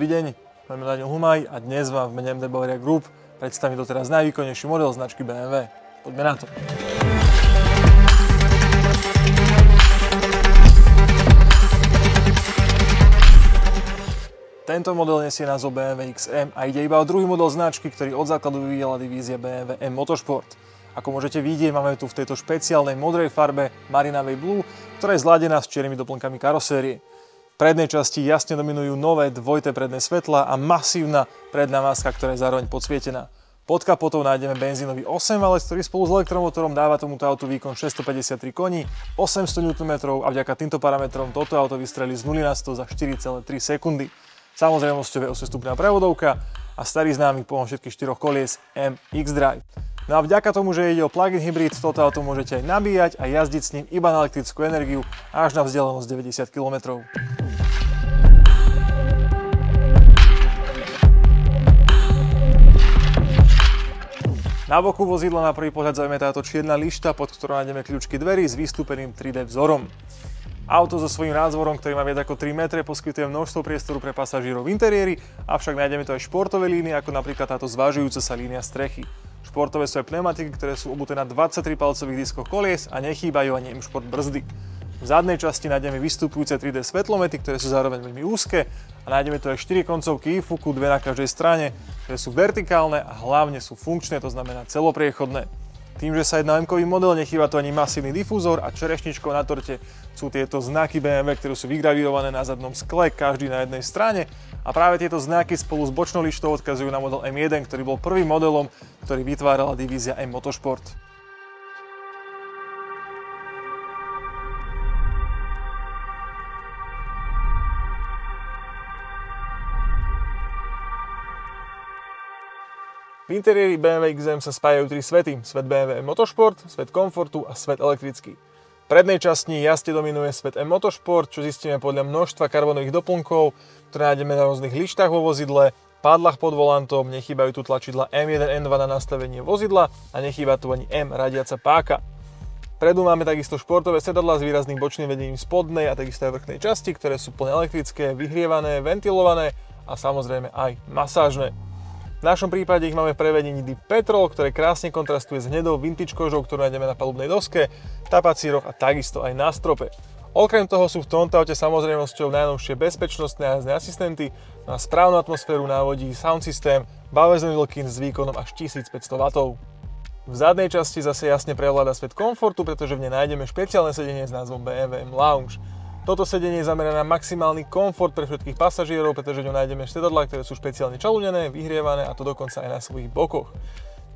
Dobrý deň, meno Daniel Humaj a dnes vám v mene MD Bavaria Group predstavím doteraz najvýkonnejší model značky BMW. Poďme na to. Tento model nesie názov BMW XM a ide iba o druhý model značky, ktorý od základu vyvíjala divízia BMW M Motorsport. Ako môžete vidieť, máme tu v tejto špeciálnej modrej farbe Marinavej Blue, ktorá je zladená s čiernymi doplnkami karosérie prednej časti jasne dominujú nové dvojité predné svetla a masívna predná maska, ktorá je zároveň podsvietená. Pod kapotou nájdeme benzínový 8 valec, ktorý spolu s elektromotorom dáva tomuto autu výkon 653 koní, 800 Nm a vďaka týmto parametrom toto auto vystrelí z 0 na 100 za 4,3 sekundy. Samozrejme je 8-stupná prevodovka a starý známy pohon všetkých štyroch kolies MX Drive. No a vďaka tomu, že ide o plug-in hybrid, toto auto môžete aj nabíjať a jazdiť s ním iba na elektrickú energiu až na vzdialenosť 90 km. Na boku vozidla na prvý pohľad zaujíma táto čierna lišta, pod ktorou nájdeme kľúčky dverí s vystúpeným 3D vzorom. Auto so svojím názvorom, ktorý má viac ako 3 metre, poskytuje množstvo priestoru pre pasažierov v interiéri, avšak nájdeme tu aj športové línie, ako napríklad táto zvážujúca sa línia strechy. Športové sú aj pneumatiky, ktoré sú obuté na 23 palcových diskoch kolies a nechýbajú ani im šport brzdy. V zadnej časti nájdeme vystupujúce 3D svetlomety, ktoré sú zároveň veľmi úzke a nájdeme tu aj 4 koncovky IFUKu, dve na každej strane, ktoré sú vertikálne a hlavne sú funkčné, to znamená celopriechodné. Tým, že sa jedná o m model, nechýba tu ani masívny difúzor a čerešničkou na torte sú tieto znaky BMW, ktoré sú vygravírované na zadnom skle, každý na jednej strane a práve tieto znaky spolu s bočnou lištou odkazujú na model M1, ktorý bol prvým modelom, ktorý vytvárala divízia M Motorsport. V interiéri BMW XM sa spájajú tri svety. Svet BMW Motorsport, svet komfortu a svet elektrický. V prednej časti jasne dominuje svet M Motorsport, čo zistíme podľa množstva karbonových doplnkov, ktoré nájdeme na rôznych lištách vo vozidle, pádlach pod volantom, nechýbajú tu tlačidla M1, N2 na nastavenie vozidla a nechýba tu ani M radiaca páka. Predu máme takisto športové sedadla s výrazným bočným vedením spodnej a takisto aj vrchnej časti, ktoré sú plne elektrické, vyhrievané, ventilované a samozrejme aj masážne. V našom prípade ich máme v prevedení Deep Petrol, ktoré krásne kontrastuje s hnedou vintage kožou, ktorú nájdeme na palubnej doske, tapacíroch a takisto aj na strope. Okrem toho sú v tomto aute samozrejmosťou najnovšie bezpečnostné a asistenty, na správnu atmosféru návodí sound systém, Bowers Wilkin s výkonom až 1500 W. V zadnej časti zase jasne prevláda svet komfortu, pretože v nej nájdeme špeciálne sedenie s názvom BMW Lounge. Toto sedenie je zamerané na maximálny komfort pre všetkých pasažierov, pretože v ňom nájdeme sedadlá, ktoré sú špeciálne čalunené, vyhrievané a to dokonca aj na svojich bokoch.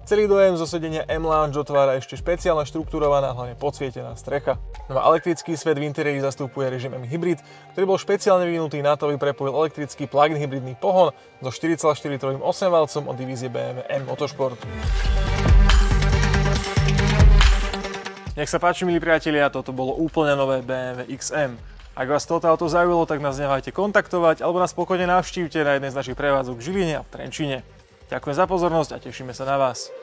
Celý dojem zo sedenia M-Lounge otvára ešte špeciálna štruktúrovaná, hlavne podsvietená strecha. No a elektrický svet v interiéri zastupuje režim M-Hybrid, ktorý bol špeciálne vyvinutý na to, aby prepojil elektrický plug-in hybridný pohon so 4,4 8 valcom od divízie BMW M Motorsport. Nech sa páči, milí priatelia, toto bolo úplne nové BMW XM. Ak vás toto auto zaujalo, tak nás nehajte kontaktovať alebo nás spokojne navštívte na jednej z našich prevádzok v Žiline a v Trenčine. Ďakujem za pozornosť a tešíme sa na vás.